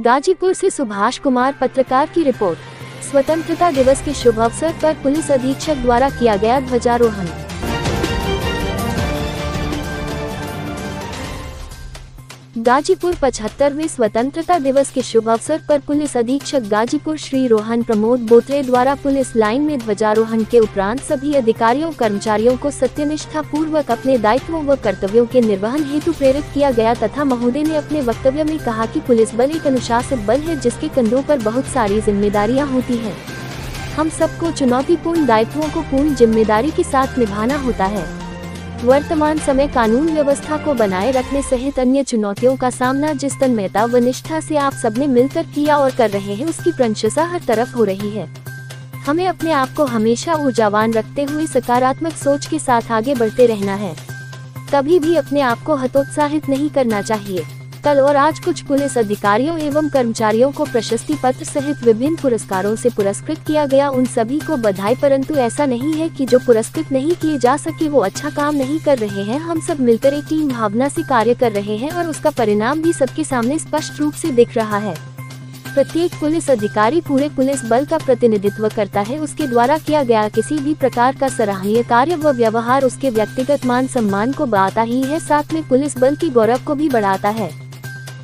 गाजीपुर से सुभाष कुमार पत्रकार की रिपोर्ट। स्वतंत्रता दिवस के शुभ अवसर पर पुलिस अधीक्षक द्वारा किया गया ध्वजारोहण। गाजीपुर पचहत्तरवे स्वतंत्रता दिवस के शुभ अवसर पर पुलिस अधीक्षक गाजीपुर श्री रोहन प्रमोद बोत्रे द्वारा पुलिस लाइन में ध्वजारोहण के उपरांत सभी अधिकारियों, कर्मचारियों को सत्यनिष्ठा पूर्वक अपने दायित्वों व कर्तव्यों के निर्वहन हेतु प्रेरित किया गया तथा महोदय ने अपने वक्तव्य में कहा कि पुलिस बल एक अनुशासित बल है जिसके कंधों पर बहुत सारी जिम्मेदारियाँ होती है। हम सबको चुनौतीपूर्ण दायित्वों को पूर्ण ज़िम्मेदारी के साथ निभाना होता है। वर्तमान समय कानून व्यवस्था को बनाए रखने सहित अन्य चुनौतियों का सामना जिस तन्मयता व निष्ठा से आप सबने मिलकर किया और कर रहे हैं, उसकी प्रशंसा हर तरफ़ हो रही है। हमें अपने आप को हमेशा ऊर्जावान रखते हुए सकारात्मक सोच के साथ आगे बढ़ते रहना है। कभी भी अपने आप को हतोत्साहित नहीं करना चाहिए। कल और आज कुछ पुलिस अधिकारियों एवं कर्मचारियों को प्रशस्ति पत्र सहित विभिन्न पुरस्कारों से पुरस्कृत किया गया। उन सभी को बधाई, परंतु ऐसा नहीं है कि जो पुरस्कृत नहीं किए जा सके, वो अच्छा काम नहीं कर रहे हैं। हम सब मिलकर एक टीम भावना से कार्य कर रहे हैं और उसका परिणाम भी सबके सामने स्पष्ट रूप से दिख रहा है। प्रत्येक पुलिस अधिकारी पूरे पुलिस बल का प्रतिनिधित्व करता है। उसके द्वारा किया गया किसी भी प्रकार का सराहनीय कार्य व व्यवहार उसके व्यक्तिगत मान सम्मान को बढ़ाता ही है। साथ में पुलिस बल की गौरव को भी बढ़ाता है।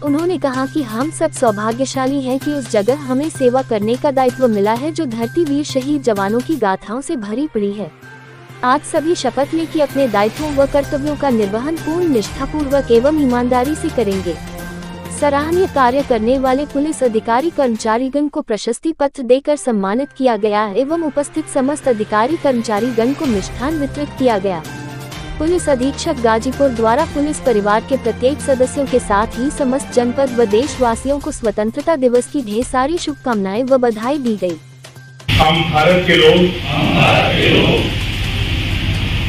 उन्होंने कहा कि हम सब सौभाग्यशाली हैं कि उस जगह हमें सेवा करने का दायित्व मिला है जो धरती वीर शहीद जवानों की गाथाओं से भरी पड़ी है। आज सभी शपथ ले कि अपने दायित्वों व कर्तव्यों का निर्वहन पूर्ण निष्ठा पूर्वक एवं ईमानदारी से करेंगे। सराहनीय कार्य करने वाले पुलिस अधिकारी कर्मचारीगण को प्रशस्ति पत्र देकर सम्मानित किया गया एवं उपस्थित समस्त अधिकारी कर्मचारीगण को मिष्ठान वितरित किया गया। पुलिस अधीक्षक गाजीपुर द्वारा पुलिस परिवार के प्रत्येक सदस्यों के साथ ही समस्त जनपद व देशवासियों को स्वतंत्रता दिवस की ढेर सारी शुभकामनाएँ व बधाई दी गई। हम भारत के लोग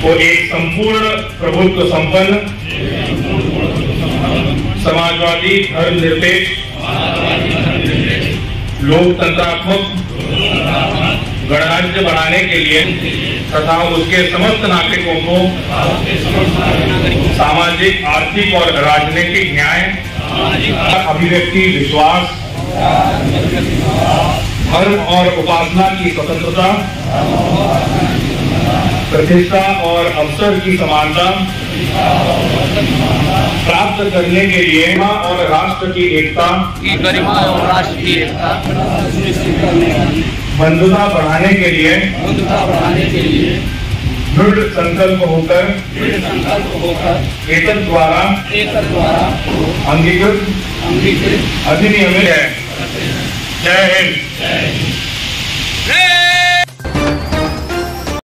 को एक संपूर्ण प्रभुत्व संपन्न, समाजवादी धर्मनिरपेक्ष लोकतंत्रात्मक गणराज्य बनाने के लिए तथा उसके समस्त नागरिकों को सामाजिक, आर्थिक और राजनीतिक न्याय, अभिव्यक्ति, विश्वास, धर्म और उपासना की स्वतंत्रता, प्रतिष्ठा और अवसर की समानता प्राप्त करने के लिए और राष्ट्र की एकता गरिमा और राष्ट्र की एकता। बंधुता बढ़ाने के लिए बंधुता बढ़ाने के लिए दृढ़ संकल्प होकर दृढ़ संकल्प होकर एतद द्वारा एक द्वारा अंगीकृत अंगीकृत अधिनियमित है। जय हिंद।